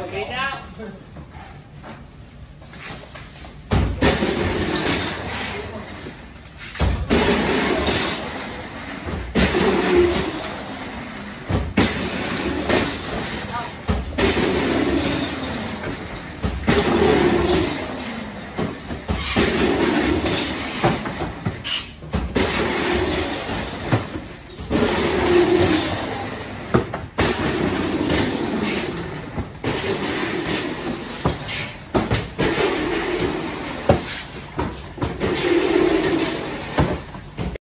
Okay now?